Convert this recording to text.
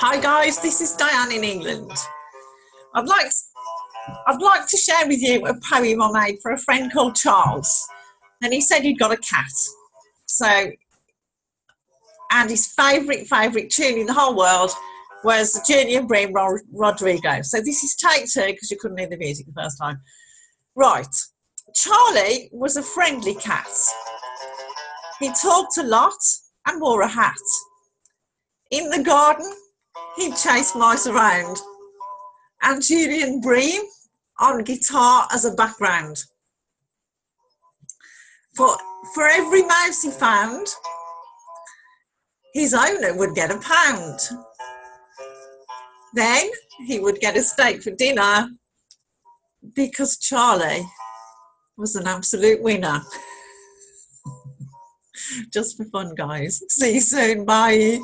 Hi guys, this is Diane in England. I'd like I'd like to share with you a poem I made for a friend called Charles. And he said he'd got a cat. So and his favourite, favourite tune in the whole world was the Journey of Bream Rodrigo. So this is take two because you couldn't hear the music the first time. Right. Charlie was a friendly cat. He talked a lot and wore a hat. In the garden, he'd chase mice around. And Julian Bream on guitar as a background. For, for every mouse he found, his owner would get a pound. Then he would get a steak for dinner because Charlie was an absolute winner. Just for fun, guys. See you soon. Bye.